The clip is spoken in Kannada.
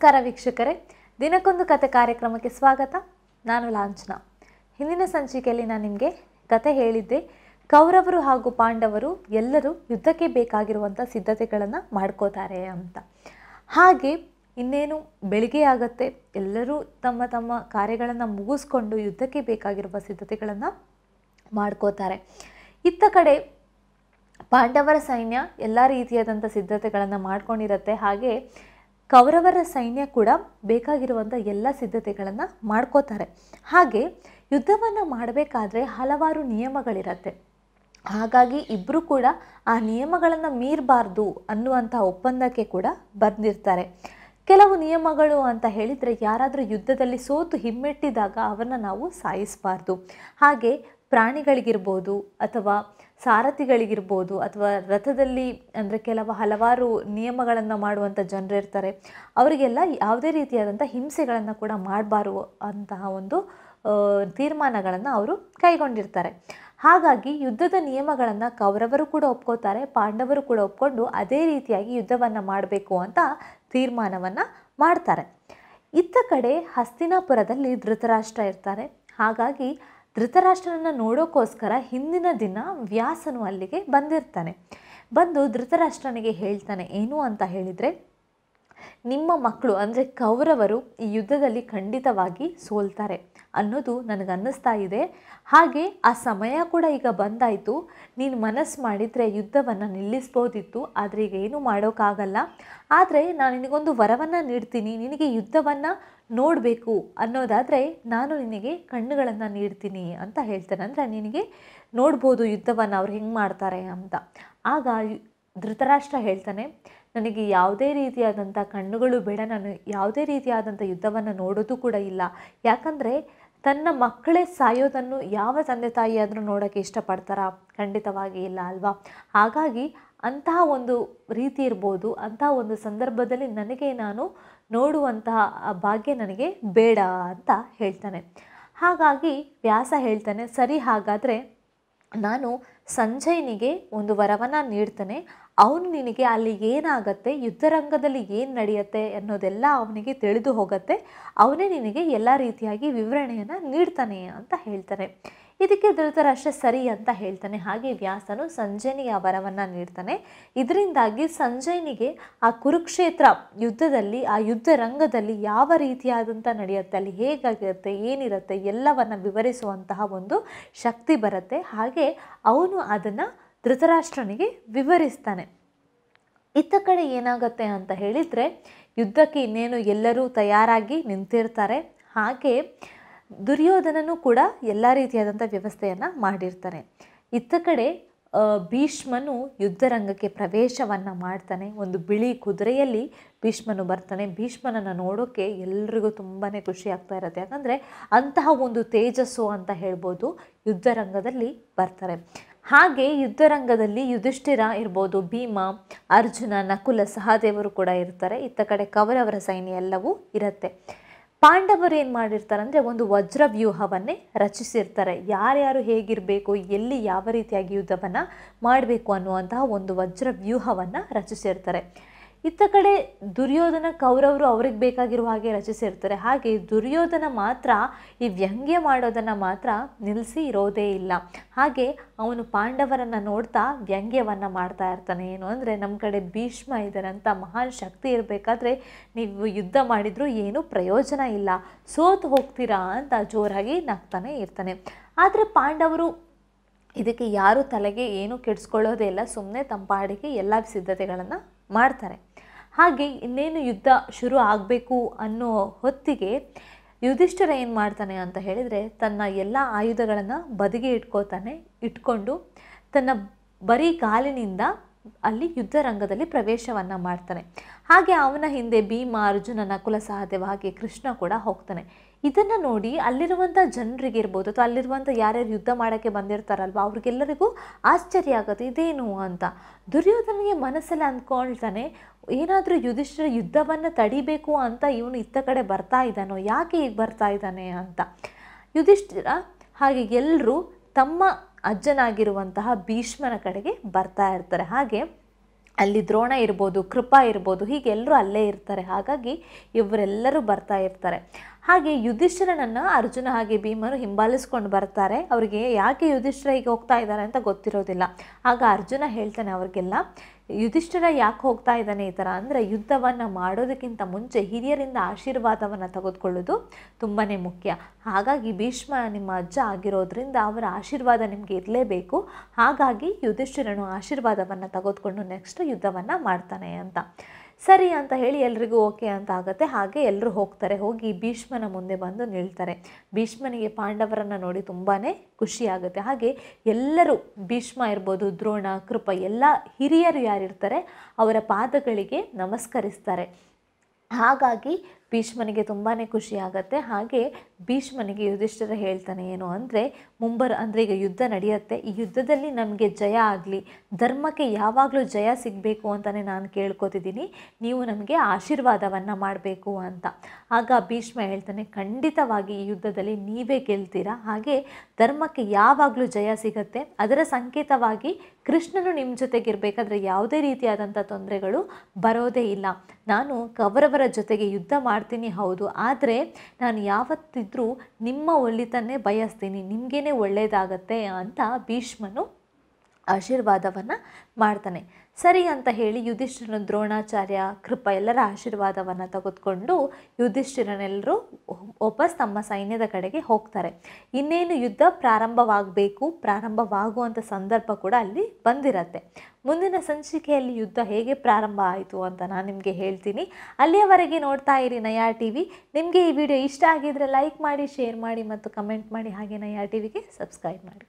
ನಮಸ್ಕಾರ ವೀಕ್ಷಕರೇ. ದಿನಕ್ಕೊಂದು ಕತೆ ಕಾರ್ಯಕ್ರಮಕ್ಕೆ ಸ್ವಾಗತ. ನಾನು ಲಾಂಛನ. ಹಿಂದಿನ ಸಂಚಿಕೆಯಲ್ಲಿ ನಾನು ನಿಮಗೆ ಕತೆ ಹೇಳಿದ್ದೆ. ಕೌರವರು ಹಾಗೂ ಪಾಂಡವರು ಎಲ್ಲರೂ ಯುದ್ಧಕ್ಕೆ ಬೇಕಾಗಿರುವಂಥ ಸಿದ್ಧತೆಗಳನ್ನು ಮಾಡ್ಕೋತಾರೆ ಅಂತ. ಹಾಗೆ ಇನ್ನೇನು ಬೆಳಿಗ್ಗೆ ಆಗುತ್ತೆ, ಎಲ್ಲರೂ ತಮ್ಮ ತಮ್ಮ ಕಾರ್ಯಗಳನ್ನು ಮುಗಿಸ್ಕೊಂಡು ಯುದ್ಧಕ್ಕೆ ಬೇಕಾಗಿರುವ ಸಿದ್ಧತೆಗಳನ್ನು ಮಾಡ್ಕೋತಾರೆ. ಇತ್ತ ಕಡೆ ಪಾಂಡವರ ಸೈನ್ಯ ಎಲ್ಲ ರೀತಿಯಾದಂಥ ಸಿದ್ಧತೆಗಳನ್ನು ಮಾಡ್ಕೊಂಡಿರುತ್ತೆ. ಹಾಗೆ ಕೌರವರ ಸೈನ್ಯ ಕೂಡ ಬೇಕಾಗಿರುವಂಥ ಎಲ್ಲ ಸಿದ್ಧತೆಗಳನ್ನು ಮಾಡ್ಕೋತಾರೆ. ಹಾಗೆ ಯುದ್ಧವನ್ನು ಮಾಡಬೇಕಾದ್ರೆ ಹಲವಾರು ನಿಯಮಗಳಿರತ್ತೆ. ಹಾಗಾಗಿ ಇಬ್ಬರು ಕೂಡ ಆ ನಿಯಮಗಳನ್ನು ಮೀರಬಾರ್ದು ಅನ್ನುವಂಥ ಒಪ್ಪಂದಕ್ಕೆ ಕೂಡ ಬಂದಿರ್ತಾರೆ ಕೆಲವು ನಿಯಮಗಳು ಅಂತ ಹೇಳಿದರೆ ಯಾರಾದರೂ ಯುದ್ಧದಲ್ಲಿ ಸೋತು ಹಿಮ್ಮೆಟ್ಟಿದಾಗ ಅವನ್ನ ನಾವು ಸಾಯಿಸಬಾರ್ದು. ಹಾಗೆ ಪ್ರಾಣಿಗಳಿಗಿರ್ಬೋದು ಅಥವಾ ಸಾರಥಿಗಳಿಗಿರ್ಬೋದು ಅಥವಾ ರಥದಲ್ಲಿ ಅಂದರೆ ಕೆಲವು ಹಲವಾರು ನಿಯಮಗಳನ್ನು ಮಾಡುವಂಥ ಜನರಿರ್ತಾರೆ ಅವರಿಗೆಲ್ಲ ಯಾವುದೇ ರೀತಿಯಾದಂಥ ಹಿಂಸೆಗಳನ್ನು ಕೂಡ ಮಾಡಬಾರು ಅಂತಹ ಒಂದು ತೀರ್ಮಾನಗಳನ್ನು ಅವರು ಕೈಗೊಂಡಿರ್ತಾರೆ. ಹಾಗಾಗಿ ಯುದ್ಧದ ನಿಯಮಗಳನ್ನು ಕೌರವರು ಕೂಡ ಒಪ್ಕೋತಾರೆ, ಪಾಂಡವರು ಕೂಡ ಒಪ್ಕೊಂಡು ಅದೇ ರೀತಿಯಾಗಿ ಯುದ್ಧವನ್ನು ಮಾಡಬೇಕು ಅಂತ ತೀರ್ಮಾನವನ್ನು ಮಾಡ್ತಾರೆ. ಇತ್ತ ಕಡೆ ಹಸ್ತಿನಾಪುರದಲ್ಲಿ ಧೃತರಾಷ್ಟ್ರ ಇರ್ತಾರೆ. ಹಾಗಾಗಿ ಧೃತರಾಷ್ಟ್ರನನ್ನು ನೋಡೋಕ್ಕೋಸ್ಕರ ಹಿಂದಿನ ದಿನ ವ್ಯಾಸನು ಅಲ್ಲಿಗೆ ಬಂದಿರ್ತಾನೆ. ಬಂದು ಧೃತರಾಷ್ಟ್ರನಿಗೆ ಹೇಳ್ತಾನೆ, ಏನು ಅಂತ ಹೇಳಿದರೆ, ನಿಮ್ಮ ಮಕ್ಕಳು ಅಂದರೆ ಕೌರವರು ಈ ಯುದ್ಧದಲ್ಲಿ ಖಂಡಿತವಾಗಿ ಸೋಲ್ತಾರೆ. ಅನ್ನೋದು ನನಗೆ ಅನ್ನಿಸ್ತಾ ಇದೆ. ಹಾಗೆ ಆ ಸಮಯ ಕೂಡ ಈಗ ಬಂದಾಯಿತು. ನೀನು ಮನಸ್ಸು ಮಾಡಿದರೆ ಯುದ್ಧವನ್ನು ನಿಲ್ಲಿಸ್ಬೋದಿತ್ತು. ಆದರೆ ಈಗ ಏನೂ ಮಾಡೋಕ್ಕಾಗಲ್ಲ. ಆದರೆ ನಾನು ನಿನಗೊಂದು ವರವನ್ನು ನೀಡ್ತೀನಿ. ನಿನಗೆ ಯುದ್ಧವನ್ನು ನೋಡಬೇಕು ಅನ್ನೋದಾದರೆ ನಾನು ನಿನಗೆ ಕಣ್ಣುಗಳನ್ನು ನೀಡ್ತೀನಿ ಅಂತ ಹೇಳ್ತಾನೆ. ಅಂದರೆ ನಿನಗೆ ನೋಡ್ಬೋದು ಯುದ್ಧವನ್ನು ಅವ್ರು ಹೆಂಗೆ ಮಾಡ್ತಾರೆ ಅಂತ. ಆಗ ಧೃತರಾಷ್ಟ್ರ ಹೇಳ್ತಾನೆ, ನನಗೆ ಯಾವುದೇ ರೀತಿಯಾದಂಥ ಕಣ್ಣುಗಳು ಬೇಡ. ನಾನು ಯಾವುದೇ ರೀತಿಯಾದಂಥ ಯುದ್ಧವನ್ನು ನೋಡೋದು ಕೂಡ ಇಲ್ಲ. ಯಾಕಂದರೆ ತನ್ನ ಮಕ್ಕಳೇ ಸಾಯೋದನ್ನು ಯಾವ ತಂದೆ ತಾಯಿ ಆದರೂ ನೋಡೋಕ್ಕೆ ಇಷ್ಟಪಡ್ತಾರಾ? ಖಂಡಿತವಾಗಿ ಇಲ್ಲ ಅಲ್ವಾ? ಹಾಗಾಗಿ ಅಂತಹ ಒಂದು ರೀತಿ ಇರ್ಬೋದು, ಅಂತಹ ಒಂದು ಸಂದರ್ಭದಲ್ಲಿ ನನಗೆ ನಾನು ನೋಡುವಂತಹ ಭಾಗ್ಯ ನನಗೆ ಬೇಡ ಅಂತ ಹೇಳ್ತಾನೆ. ಹಾಗಾಗಿ ವ್ಯಾಸ ಹೇಳ್ತಾನೆ, ಸರಿ ಹಾಗಾದರೆ ನಾನು ಸಂಜಯನಿಗೆ ಒಂದು ವರವನ್ನು ನೀಡ್ತಾನೆ. ಅವನು ನಿನಗೆ ಅಲ್ಲಿ ಏನಾಗತ್ತೆ, ಯುದ್ಧರಂಗದಲ್ಲಿ ಏನು ನಡೆಯುತ್ತೆ ಅನ್ನೋದೆಲ್ಲ ಅವನಿಗೆ ತಿಳಿದು ಹೋಗುತ್ತೆ. ಅವನೇ ನಿನಗೆ ಎಲ್ಲ ರೀತಿಯಾಗಿ ವಿವರಣೆಯನ್ನು ನೀಡ್ತಾನೆ ಅಂತ ಹೇಳ್ತಾನೆ. ಇದಕ್ಕೆ ಧೃತರಾಷ್ಟ್ರ ಸರಿ ಅಂತ ಹೇಳ್ತಾನೆ. ಹಾಗೆ ವ್ಯಾಸನು ಸಂಜಯನಿಗೆ ಆ ವರವನ್ನು ನೀಡ್ತಾನೆ. ಇದರಿಂದಾಗಿ ಸಂಜಯನಿಗೆ ಆ ಕುರುಕ್ಷೇತ್ರ ಯುದ್ಧದಲ್ಲಿ, ಆ ಯುದ್ಧ ರಂಗದಲ್ಲಿ ಯಾವ ರೀತಿಯಾದಂಥ ನಡೆಯುತ್ತೆ, ಅಲ್ಲಿ ಹೇಗಾಗಿರುತ್ತೆ ಏನಿರುತ್ತೆ ಎಲ್ಲವನ್ನು ವಿವರಿಸುವಂತಹ ಒಂದು ಶಕ್ತಿ ಬರುತ್ತೆ. ಹಾಗೆ ಅವನು ಅದನ್ನು ಧೃತರಾಷ್ಟ್ರನಿಗೆ ವಿವರಿಸ್ತಾನೆ. ಇತ್ತ ಕಡೆ ಏನಾಗುತ್ತೆ ಅಂತ ಹೇಳಿದರೆ, ಯುದ್ಧಕ್ಕೆ ಇನ್ನೇನು ಎಲ್ಲರೂ ತಯಾರಾಗಿ ನಿಂತಿರ್ತಾರೆ. ಹಾಗೆ ದುರ್ಯೋಧನನು ಕೂಡ ಎಲ್ಲ ರೀತಿಯಾದಂಥ ವ್ಯವಸ್ಥೆಯನ್ನು ಮಾಡಿರ್ತಾನೆ. ಇತ್ತ ಕಡೆ ಭೀಷ್ಮನು ಯುದ್ಧರಂಗಕ್ಕೆ ಪ್ರವೇಶವನ್ನು ಮಾಡ್ತಾನೆ. ಒಂದು ಬಿಳಿ ಕುದುರೆಯಲ್ಲಿ ಭೀಷ್ಮನು ಬರ್ತಾನೆ. ಭೀಷ್ಮನನ್ನು ನೋಡೋಕ್ಕೆ ಎಲ್ರಿಗೂ ತುಂಬಾ ಖುಷಿ ಆಗ್ತಾ ಇರುತ್ತೆ. ಯಾಕಂದರೆ ಅಂತಹ ಒಂದು ತೇಜಸ್ಸು ಅಂತ ಹೇಳ್ಬೋದು ಯುದ್ಧರಂಗದಲ್ಲಿ ಬರ್ತಾರೆ. ಹಾಗೆ ಯುದ್ಧರಂಗದಲ್ಲಿ ಯುಧಿಷ್ಠಿರ ಇರ್ಬೋದು, ಭೀಮ, ಅರ್ಜುನ, ನಕುಲ ಸಹದೇವರು ಕೂಡ ಇರ್ತಾರೆ. ಇತ್ತ ಕಡೆ ಕೌರವರ ಸೈನ್ಯ ಎಲ್ಲವೂ ಇರುತ್ತೆ. ಪಾಂಡವರು ಏನು ಮಾಡಿರ್ತಾರೆ ಅಂದರೆ ಒಂದು ವಜ್ರ ವ್ಯೂಹವನ್ನೇ ರಚಿಸಿರ್ತಾರೆ. ಯಾರ್ಯಾರು ಹೇಗಿರಬೇಕು, ಎಲ್ಲಿ ಯಾವ ರೀತಿಯಾಗಿ ಯುದ್ಧವನ್ನು ಮಾಡಬೇಕು ಅನ್ನುವಂತಹ ಒಂದು ವಜ್ರ ವ್ಯೂಹವನ್ನು ರಚಿಸಿರ್ತಾರೆ. ಇತ್ತ ಕಡೆ ದುರ್ಯೋಧನ ಕೌರವರು ಅವ್ರಿಗೆ ಬೇಕಾಗಿರುವ ಹಾಗೆ ರಚಿಸಿರ್ತಾರೆ. ಹಾಗೆ ದುರ್ಯೋಧನ ಮಾತ್ರ ಈ ವ್ಯಂಗ್ಯ ಮಾಡೋದನ್ನು ಮಾತ್ರ ನಿಲ್ಲಿಸಿ ಇರೋದೇ ಇಲ್ಲ. ಹಾಗೆ ಅವನು ಪಾಂಡವರನ್ನು ನೋಡ್ತಾ ವ್ಯಂಗ್ಯವನ್ನು ಮಾಡ್ತಾ ಇರ್ತಾನೆ. ಏನು ಅಂದರೆ ನಮ್ಮ ಕಡೆ ಭೀಷ್ಮ ಇದರಂಥ ಮಹಾನ್ ಶಕ್ತಿ ಇರಬೇಕಾದ್ರೆ ನೀವು ಯುದ್ಧ ಮಾಡಿದರೂ ಏನೂ ಪ್ರಯೋಜನ ಇಲ್ಲ. ಸೋತು ಹೋಗ್ತೀರಾ ಅಂತ ಜೋರಾಗಿ ನಗ್ತಾನೆ ಇರ್ತಾನೆ. ಆದರೆ ಪಾಂಡವರು ಇದಕ್ಕೆ ಯಾರೂ ತಲೆಗೆ ಏನೂ ಕೆಡಿಸ್ಕೊಳ್ಳೋದೇ ಇಲ್ಲ. ಸುಮ್ಮನೆ ತಂಪಾಡಿಗೆ ಎಲ್ಲ ಸಿದ್ಧತೆಗಳನ್ನು ಮಾಡ್ತಾರೆ. ಹಾಗೆ ಇನ್ನೇನು ಯುದ್ಧ ಶುರು ಆಗಬೇಕು ಅನ್ನೋ ಹೊತ್ತಿಗೆ ಯುಧಿಷ್ಠಿರ ಏನು ಮಾಡ್ತಾನೆ ಅಂತ ಹೇಳಿದರೆ ತನ್ನ ಎಲ್ಲ ಆಯುಧಗಳನ್ನು ಬದಿಗೆ ಇಟ್ಕೋತಾನೆ, ಇಟ್ಕೊಂಡು ತನ್ನ ಬರೀ ಕಾಲಿನಿಂದ ಅಲ್ಲಿ ಯುದ್ಧ ರಂಗದಲ್ಲಿ ಪ್ರವೇಶವನ್ನು ಮಾಡ್ತಾನೆ. ಹಾಗೆ ಅವನ ಹಿಂದೆ ಭೀಮ, ಅರ್ಜುನನ ನಕುಲ ಸಹದೇವ ಹಾಗೆ ಕೃಷ್ಣ ಕೂಡ ಹೋಗ್ತಾನೆ. ಇದನ್ನು ನೋಡಿ ಅಲ್ಲಿರುವಂಥ ಜನರಿಗೆ ಇರ್ಬೋದು ಅಥವಾ ಅಲ್ಲಿರುವಂಥ ಯಾರ್ಯಾರು ಯುದ್ಧ ಮಾಡೋಕ್ಕೆ ಬಂದಿರ್ತಾರಲ್ವ, ಅವ್ರಿಗೆಲ್ಲರಿಗೂ ಆಶ್ಚರ್ಯ ಆಗುತ್ತೆ, ಇದೇನು ಅಂತ. ದುರ್ಯೋಧನಿಗೆ ಮನಸ್ಸಲ್ಲಿ ಅಂದ್ಕೊಳ್ತಾನೆ, ಏನಾದರೂ ಯುಧಿಷ್ಠರ ಯುದ್ಧವನ್ನು ತಡಿಬೇಕು ಅಂತ ಇವನು ಇತ್ತ ಕಡೆ ಬರ್ತಾ ಇದ್ದಾನೋ, ಯಾಕೆ ಈಗ ಬರ್ತಾ ಇದ್ದಾನೆ ಅಂತ. ಯುಧಿಷ್ಠಿರ ಹಾಗೆ ಎಲ್ಲರೂ ತಮ್ಮ ಅಜ್ಜನಾಗಿರುವಂತಹ ಭೀಷ್ಮನ ಕಡೆಗೆ ಬರ್ತಾ ಇರ್ತಾರೆ. ಹಾಗೆ ಅಲ್ಲಿ ದ್ರೋಣ ಇರ್ಬೋದು, ಕೃಪಾ ಇರ್ಬೋದು, ಹೀಗೆ ಎಲ್ಲರೂ ಅಲ್ಲೇ ಇರ್ತಾರೆ. ಹಾಗಾಗಿ ಇವರೆಲ್ಲರೂ ಬರ್ತಾ ಇರ್ತಾರೆ. ಹಾಗೆ ಯುಧಿಷ್ಠಿರನನ್ನು ಅರ್ಜುನ ಹಾಗೆ ಭೀಮರು ಹಿಂಬಾಲಿಸ್ಕೊಂಡು ಬರ್ತಾರೆ. ಅವರಿಗೆ ಯಾಕೆ ಯುಧಿಷ್ಠಿರ ಈಗ ಹೋಗ್ತಾ ಇದ್ದಾರೆ ಅಂತ ಗೊತ್ತಿರೋದಿಲ್ಲ. ಆಗ ಅರ್ಜುನ ಹೇಳ್ತಾನೆ ಅವ್ರಿಗೆಲ್ಲ, ಯುಧಿಷ್ಠಿರ ಯಾಕೆ ಹೋಗ್ತಾ ಇದ್ದಾನೆ ಈ ಥರ ಅಂದರೆ ಯುದ್ಧವನ್ನು ಮಾಡೋದಕ್ಕಿಂತ ಮುಂಚೆ ಹಿರಿಯರಿಂದ ಆಶೀರ್ವಾದವನ್ನು ತೆಗೆದುಕೊಳ್ಳೋದು ತುಂಬಾ ಮುಖ್ಯ. ಹಾಗಾಗಿ ಭೀಷ್ಮ ನಿಮ್ಮ ಅಜ್ಜ ಆಗಿರೋದ್ರಿಂದ ಅವರ ಆಶೀರ್ವಾದ ನಿಮಗೆ ಇರಲೇಬೇಕು. ಹಾಗಾಗಿ ಯುಧಿಷ್ಠಿರನು ಆಶೀರ್ವಾದವನ್ನು ತೆಗೆದುಕೊಂಡು ನೆಕ್ಸ್ಟ್ ಯುದ್ಧವನ್ನು ಮಾಡ್ತಾನೆ ಅಂತ. ಸರಿ ಅಂತ ಹೇಳಿ ಎಲ್ರಿಗೂ ಓಕೆ ಅಂತ ಆಗುತ್ತೆ. ಹಾಗೆ ಎಲ್ಲರೂ ಹೋಗ್ತಾರೆ. ಹೋಗಿ ಭೀಷ್ಮನ ಮುಂದೆ ಬಂದು ನಿಲ್ತಾರೆ. ಭೀಷ್ಮನಿಗೆ ಪಾಂಡವರನ್ನು ನೋಡಿ ತುಂಬಾ ಖುಷಿ ಆಗುತ್ತೆ. ಹಾಗೆ ಎಲ್ಲರೂ, ಭೀಷ್ಮ ಇರ್ಬೋದು, ದ್ರೋಣ, ಕೃಪ, ಎಲ್ಲ ಹಿರಿಯರು ಯಾರಿರ್ತಾರೆ, ಅವರ ಪಾದಗಳಿಗೆ ನಮಸ್ಕರಿಸ್ತಾರೆ. ಹಾಗಾಗಿ ಭೀಷ್ಮನಿಗೆ ತುಂಬಾ ಖುಷಿ ಆಗುತ್ತೆ. ಹಾಗೆ ಭೀಷ್ಮನಿಗೆ ಯುಧಿಷ್ಠಿರ ಹೇಳ್ತಾನೆ ಏನು ಅಂದರೆ, ಮುಂಬರ ಅಂದರೆ ಈಗ ಯುದ್ಧ ನಡೆಯುತ್ತೆ. ಈ ಯುದ್ಧದಲ್ಲಿ ನಮಗೆ ಜಯ ಆಗಲಿ, ಧರ್ಮಕ್ಕೆ ಯಾವಾಗಲೂ ಜಯ ಸಿಗಬೇಕು ಅಂತಲೇ ನಾನು ಕೇಳ್ಕೊತಿದ್ದೀನಿ. ನೀವು ನಮಗೆ ಆಶೀರ್ವಾದವನ್ನು ಮಾಡಬೇಕು ಅಂತ. ಆಗ ಭೀಷ್ಮ ಹೇಳ್ತಾನೆ, ಖಂಡಿತವಾಗಿ ಈ ಯುದ್ಧದಲ್ಲಿ ನೀವೇ ಗೆಲ್ತೀರಾ? ಹಾಗೆ ಧರ್ಮಕ್ಕೆ ಯಾವಾಗಲೂ ಜಯ ಸಿಗತ್ತೆ. ಅದರ ಸಂಕೇತವಾಗಿ ಕೃಷ್ಣನು ನಿಮ್ಮ ಜೊತೆಗಿರಬೇಕಾದ್ರೆ ಯಾವುದೇ ರೀತಿಯಾದಂಥ ತೊಂದರೆಗಳು ಬರೋದೇ ಇಲ್ಲ. ನಾನು ಕವರವರ ಜೊತೆಗೆ ಯುದ್ಧ ಮಾಡ್ತೀನಿ ಹೌದು. ಆದರೆ ನಾನು ಯಾವತ್ತಿದ್ರೂ ನಿಮ್ಮ ಒಳ್ಳಿತನ್ನೇ ಬಯಸ್ತೀನಿ ನಿಮಗೇನೆ ಒಳ್ಳೆಯದಾಗತ್ತೆ ಅಂತ ಭೀಷ್ಮನು ಆಶೀರ್ವಾದವನ್ನು ಮಾಡ್ತಾನೆ. ಸರಿ ಅಂತ ಹೇಳಿ ಯುಧಿಷ್ಠಿರನ ದ್ರೋಣಾಚಾರ್ಯ ಕೃಪ ಎಲ್ಲರ ಆಶೀರ್ವಾದವನ್ನು ತೆಗೆದುಕೊಂಡು ಯುಧಿಷ್ಠಿರನೆಲ್ಲರೂ ವಾಪಸ್ ತಮ್ಮ ಸೈನ್ಯದ ಕಡೆಗೆ ಹೋಗ್ತಾರೆ. ಇನ್ನೇನು ಯುದ್ಧ ಪ್ರಾರಂಭವಾಗಬೇಕು ಪ್ರಾರಂಭವಾಗುವಂಥ ಸಂದರ್ಭ ಕೂಡ ಅಲ್ಲಿ ಬಂದಿರತ್ತೆ. ಮುಂದಿನ ಸಂಚಿಕೆಯಲ್ಲಿ ಯುದ್ಧ ಹೇಗೆ ಪ್ರಾರಂಭ ಆಯಿತು ಅಂತ ನಾನು ನಿಮಗೆ ಹೇಳ್ತೀನಿ. ಅಲ್ಲಿಯವರೆಗೆ ನೋಡ್ತಾ ಇರಿ ನಯಾ ಟಿ ವಿ ನಿಮಗೆ ಈ ವಿಡಿಯೋ ಇಷ್ಟ ಆಗಿದ್ರೆ ಲೈಕ್ ಮಾಡಿ, ಶೇರ್ ಮಾಡಿ ಮತ್ತು ಕಮೆಂಟ್ ಮಾಡಿ. ಹಾಗೆ ನಯಾ ಟಿ ವಿಗೆ ಸಬ್ಸ್ಕ್ರೈಬ್ ಮಾಡಿ.